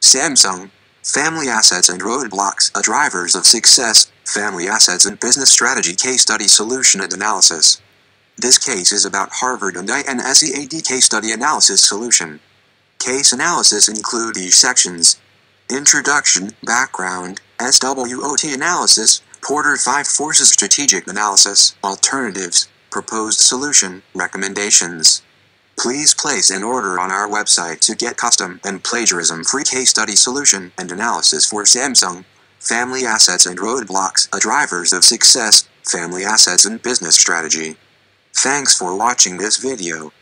Samsung, Family Assets and Roadblocks, a Drivers of Success, Family Assets and Business Strategy Case Study Solution and Analysis. This case is about Harvard and INSEAD Case Study Analysis Solution. Case analysis include these sections. Introduction, Background, SWOT Analysis, Porter 5 Forces Strategic Analysis, Alternatives, Proposed Solution, Recommendations. Please place an order on our website to get custom and plagiarism-free case study solution and analysis for Samsung, Family Assets and Roadblocks, a Drivers of Success, Family Assets and Business Strategy. Thanks for watching this video.